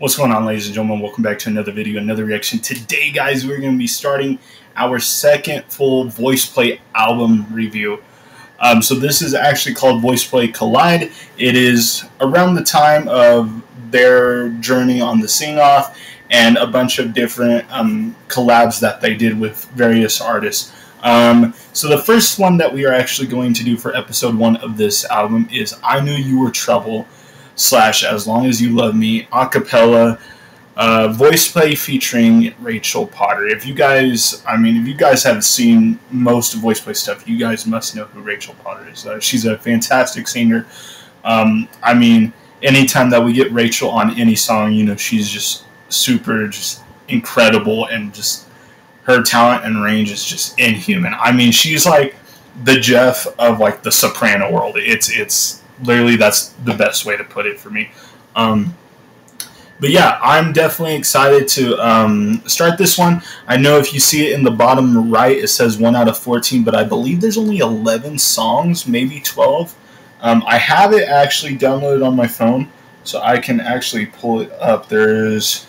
What's going on, ladies and gentlemen? Welcome back to another video, another reaction. Today, guys, we're going to be starting our second full VoicePlay album review. Um, so this is actually called VoicePlay Collide. It is around the time of their journey on the Sing Off and a bunch of different um, collabs that they did with various artists. Um, so the first one that we are actually going to do for episode one of this album is I Knew You Were Trouble slash As Long As You Love Me acapella uh, VoicePlay featuring Rachel Potter. If you guys, I mean, if you guys have seen most of VoicePlay stuff, you guys must know who Rachel Potter is. Uh, she's a fantastic singer. Um, I mean, anytime that we get Rachel on any song, you know, she's just super, just incredible, and just her talent and range is just inhuman. I mean, she's like the Geoff of like the soprano world. It's it's literally that's the best way to put it for me. Um, but yeah, I'm definitely excited to um, start this one. I know if you see it in the bottom right, it says 1 out of 14, but I believe there's only 11 songs, maybe 12. Um, I have it actually downloaded on my phone, so I can actually pull it up. There's.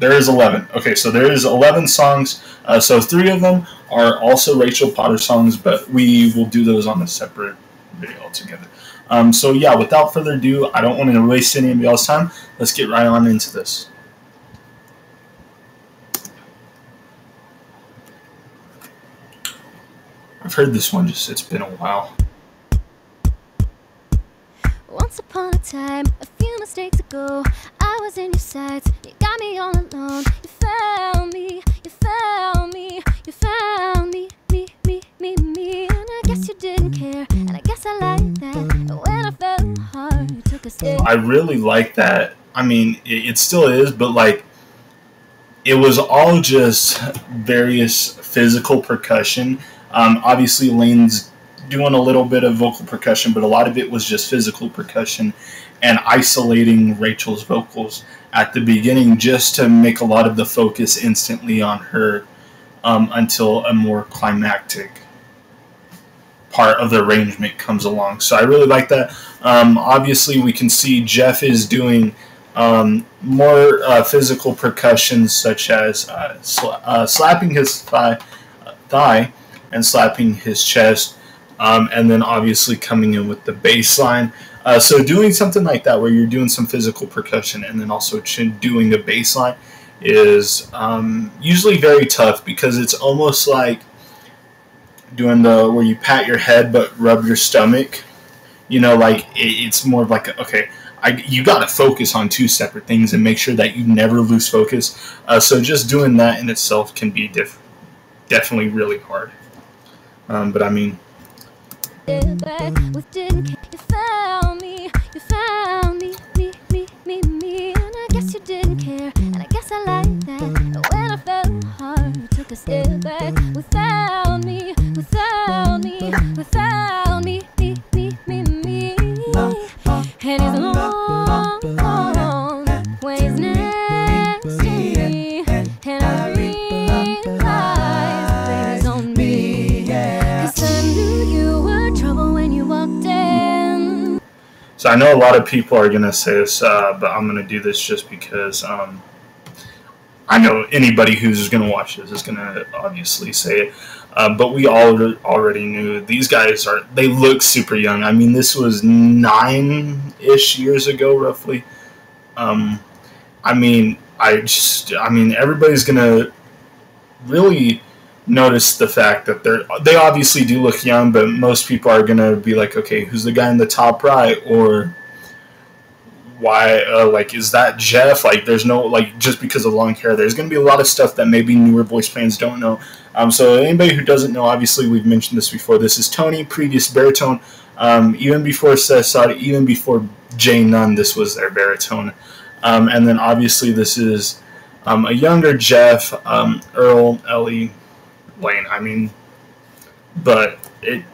There is 11. Okay, so there is 11 songs. Uh, so three of them are also Rachel Potter songs, but we will do those on a separate video altogether. Um, so yeah, without further ado, I don't want to waste any of y'all's time. Let's get right on into this. I've heard this one just, it's been a while. Once upon a time, a few mistakes ago, I was in your sights. You got me all alone. You found me, you found me, you found me, me, me, me, me. And I guess you didn't care, and I guess I like that. When I hard, you took a. I really like that. I mean, it, it still is, but like, it was all just various physical percussion. Um, obviously, Layne's doing a little bit of vocal percussion, but a lot of it was just physical percussion and isolating Rachel's vocals at the beginning just to make a lot of the focus instantly on her um, until a more climactic part of the arrangement comes along. So I really like that. Um, obviously, we can see Geoff is doing um, more uh, physical percussion, such as uh, uh, slapping his thigh, thigh and slapping his chest um, and then obviously coming in with the bass line. Uh, so doing something like that where you're doing some physical percussion and then also doing a bass line is um, usually very tough because it's almost like doing the where you pat your head but rub your stomach. You know, like it, it's more of like okay, I, you got to focus on two separate things and make sure that you never lose focus. Uh, so just doing that in itself can be diff- definitely really hard. Um, but I mean. You found me, me, me, me, me. And I guess you didn't care, I like that. When I fell hard, took a step back. Without me, without me, without me, me, me, me, me. And it's long next to me, and I realize on me. Cause I knew you were trouble when you walked in. So I know a lot of people are gonna say this, uh, but I'm gonna do this just because um, I know anybody who's gonna watch this is gonna obviously say it. Uh, but we all already knew these guys are. They look super young. I mean, this was nine-ish years ago, roughly. Um, I mean, I just. I mean, everybody's gonna really notice the fact that they're they obviously do look young, but most people are gonna be like, okay, who's the guy in the top right, or why, uh, like, is that Geoff? Like, there's no like just because of long hair. There's gonna be a lot of stuff that maybe newer voice fans don't know. Um, so anybody who doesn't know, obviously we've mentioned this before. This is Tony, previous baritone. Um, even before Sesad, even before J None, this was their baritone. Um, and then obviously this is um, a younger Geoff, um, Earl, Ellie, Layne. I mean, but it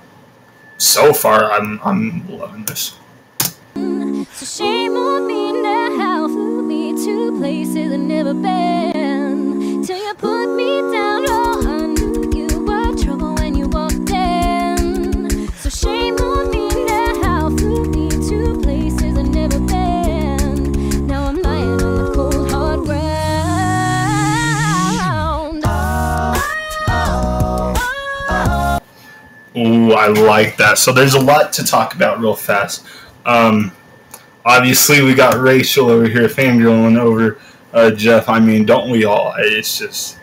so far I'm I'm loving this places I've never been. Till you put me down, oh, I knew you were trouble when you walked in. So shame on me now, flew me to places I've never been. Now I'm lying on the cold hard ground. Ooh, I like that. So there's a lot to talk about real fast. Um, obviously, we got Rachel over here fangirling over uh, Geoff. I mean, don't we all? It's just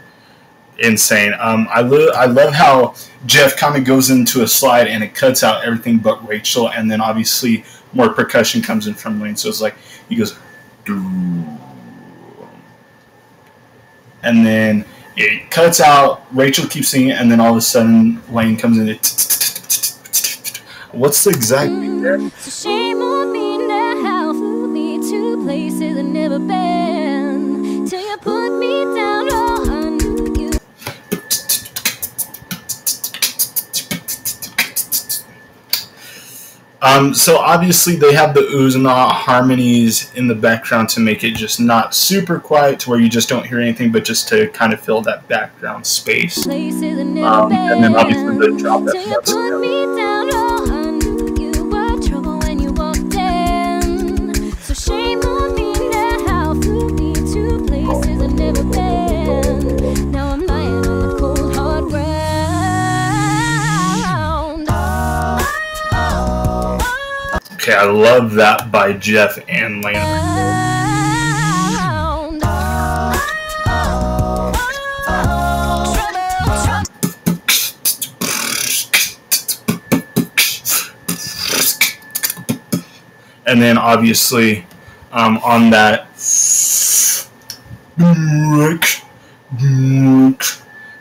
insane. Um, I, lo- I love how Geoff kind of goes into a slide and it cuts out everything but Rachel, and then obviously more percussion comes in from Layne. So it's like he goes, and then it cuts out. Rachel keeps singing, and then all of a sudden Layne comes in. What's the exact to places I've never been. Till you put me down, oh, I knew you. Um, so obviously they have the oohs and the harmonies in the background to make it just not super quiet to where you just don't hear anything, but just to kind of fill that background space. Places I've never Um, and then obviously the drop that Okay, I love that by Geoff and Layne. And then obviously um, on that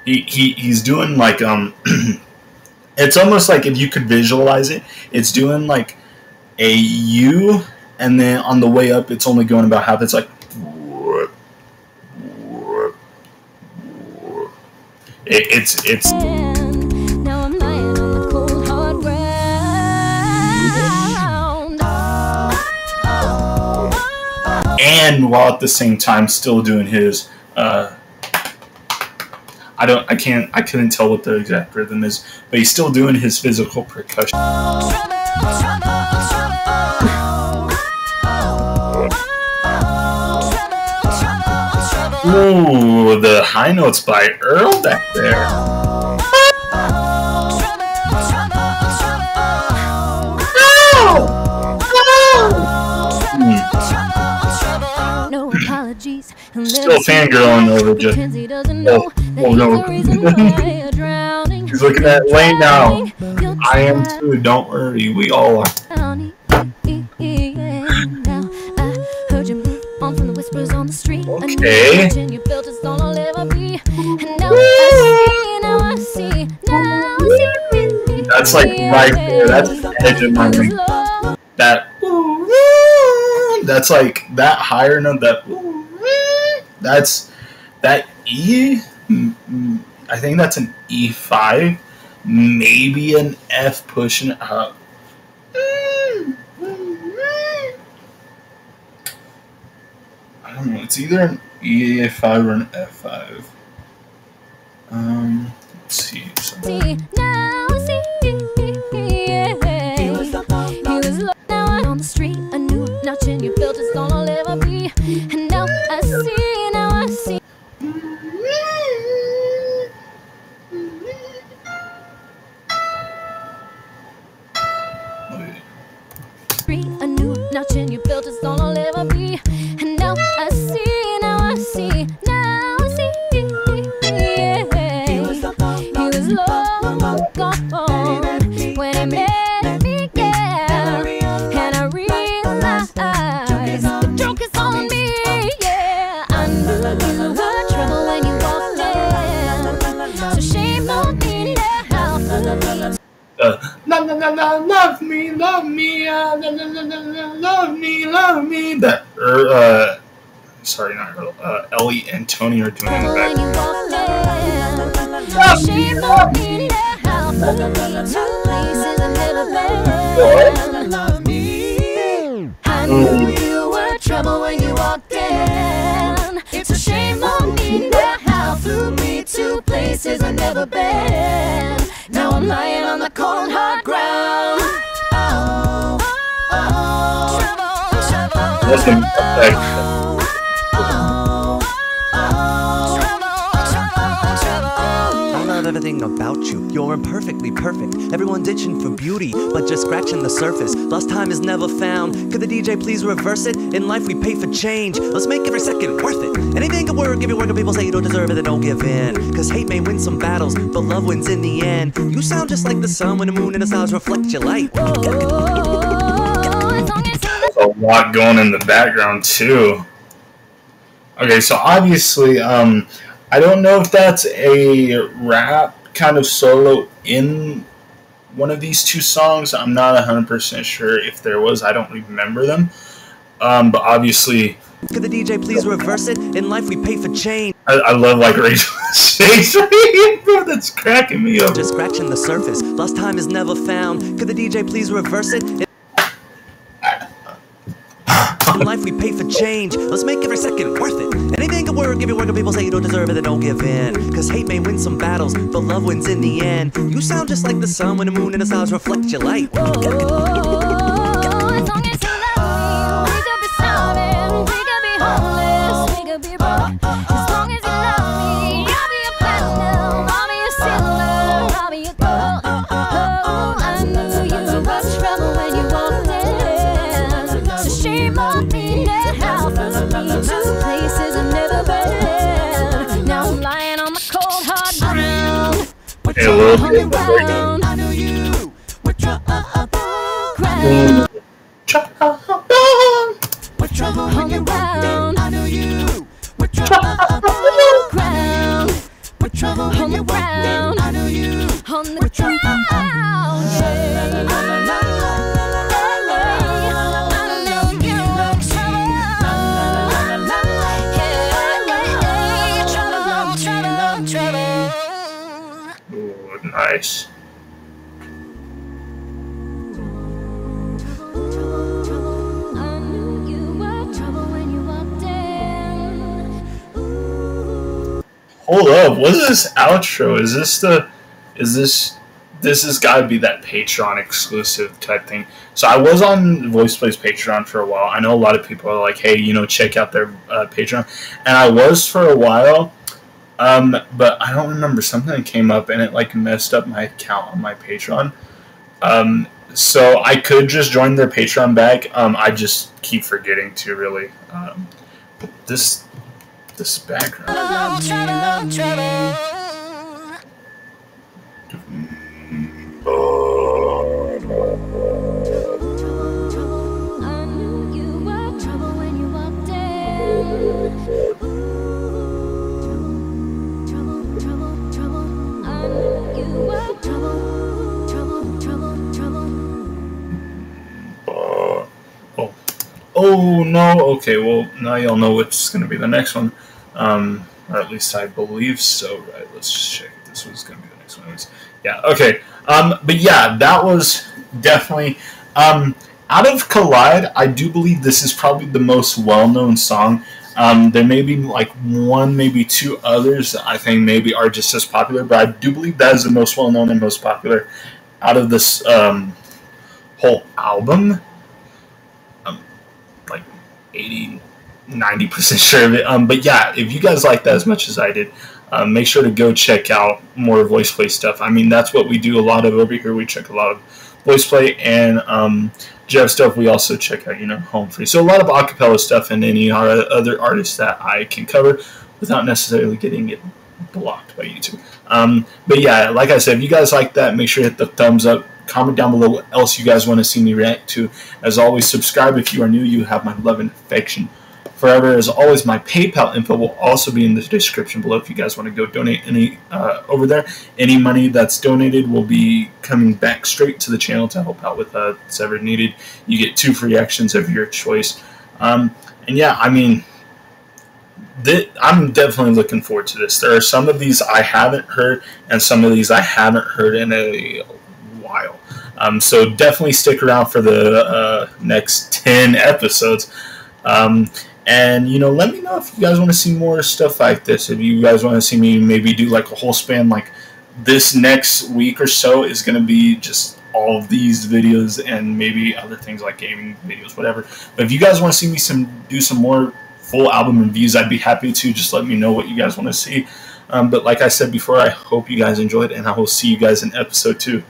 he, he he's doing like um it's almost like if you could visualize it, it's doing like a U, and then on the way up, it's only going about half. It's like. It, it's it's Now I'm lying on the cold hard ground. and while at the same time still doing his. Uh, I don't. I can't. I couldn't tell what the exact rhythm is, but he's still doing his physical percussion. Ooh, the high notes by Earl back there. No apologies. Still fangirling over. Mackenzie Oh, oh no. the reason why. He's looking at Layne now. I am too. Don't worry. We all are. See. That's like right there. That's the edge of my ring. That. That's like that higher note. That. That's that E. I think that's an E five, maybe an F pushing up. I don't know. It's either an E five or an F five. Um, let's see. So- now I see. He was lost, on the street. A new notch in your belt is all I'll ever be. And now I see, now I see. Street, A new notch in your belt is all I'll ever be. Love me, love me. That, er, uh, sorry, not Earl, uh, Ellie and Tony are doing in the back. on me. Love me. I knew you were trouble when you walked in. It's a shame on me now. Flew me to places I've never been. Now I'm lying on the cold hard ground. I love everything about you. You're imperfectly perfect. Everyone's itching for beauty, but just scratching the surface. Lost time is never found. Could the DJ please reverse it? In life we pay for change. Let's make every second worth it. Anything can work if you work and people say you don't deserve it, then don't give in. Cause hate may win some battles, but love wins in the end. You sound just like the sun when the moon and the stars reflect your light. Lot going in the background too. Okay, so obviously, um, I don't know if that's a rap kind of solo in one of these two songs. I'm not 100% sure if there was. I don't remember them. Um, but obviously, Could the DJ please reverse it? In life we pay for change. I, I love like Rachel's face bro. That's cracking me up. Just scratching the surface. Lost time is never found. Could the DJ please reverse it? In life we pay for change. Let's make every second worth it. Anything can work if you work and people say you don't deserve it, then don't give in. Cause hate may win some battles, but love wins in the end. You sound just like the sun when the moon and the stars reflect your light. As long Hey, little on bit. the ground, I know you. With trouble, uh, uh, with trouble on the ground, I know you. With trouble, uh, with trouble on the I know you. on the ground. Hold up, what is this outro? Is this the is this this has got to be that Patreon exclusive type thing. So I was on VoicePlays Patreon for a while. I know a lot of people are like, "Hey, you know, check out their uh, Patreon," and I was for a while. Um, but I don't remember something came up and it like messed up my account on my Patreon. Um, so I could just join their Patreon back. Um, I just keep forgetting to really. Um, this this background. Trouble. I no. Okay, well now y'all know what's going to be the next one, um, or at least I believe so. Right? Let's just check. This was going to be the next one. Anyways. Yeah. Okay. Um, but yeah, that was definitely um, out of Collide. I do believe this is probably the most well-known song. Um, there may be like one, maybe two others that I think maybe are just as popular, but I do believe that is the most well-known and most popular out of this um, whole album. I'm like 80, 90% sure of it. Um, but yeah, if you guys like that as much as I did, um, make sure to go check out more VoicePlay stuff. I mean, that's what we do a lot of over here. We check a lot of VoicePlay and um, Geoff stuff. We also check out, you know, home free. So a lot of acapella stuff and any other artists that I can cover without necessarily getting it blocked by YouTube. Um, but yeah, like I said, if you guys like that, make sure to hit the thumbs up. Comment down below what else you guys want to see me react to. As always, subscribe if you are new. You have my love and affection forever. As always, my PayPal info will also be in the description below if you guys want to go donate any uh, over there. Any money that's donated will be coming back straight to the channel to help out with uh, whatever needed. You get two free actions of your choice. Um, and yeah, I mean, I'm definitely looking forward to this. There are some of these I haven't heard, and some of these I haven't heard in a while. Um, so definitely stick around for the uh, next 10 episodes. Um, and, you know, let me know if you guys want to see more stuff like this. If you guys want to see me maybe do like a whole span, like this next week or so is going to be just all of these videos and maybe other things like gaming videos, whatever. But if you guys want to see me some do some more full album reviews, I'd be happy to. Just let me know what you guys want to see. Um, but like I said before, I hope you guys enjoyed, and I will see you guys in episode two.